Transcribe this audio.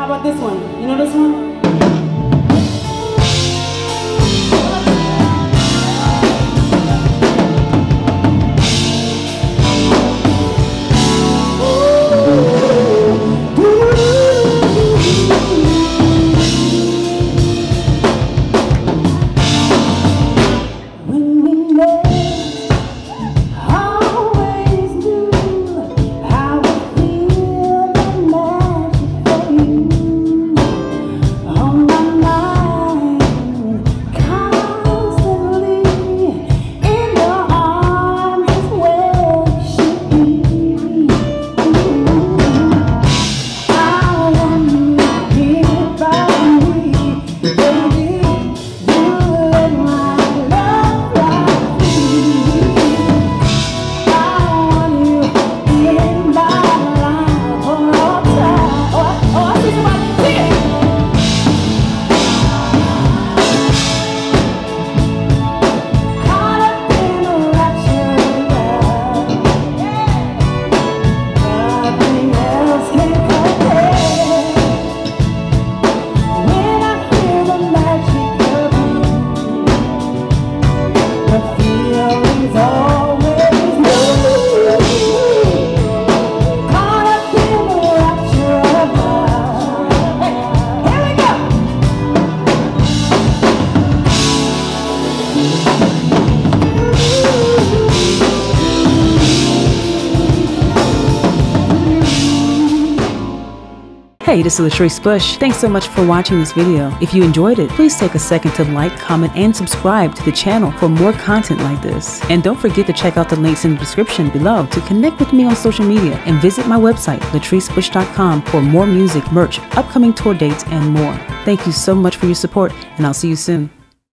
How about this one? You know this one? Hey, this is Latrese Bush. Thanks so much for watching this video. If you enjoyed it, please take a second to like, comment, and subscribe to the channel for more content like this. And don't forget to check out the links in the description below to connect with me on social media and visit my website, latresebush.com for more music, merch, upcoming tour dates, and more. Thank you so much for your support, and I'll see you soon.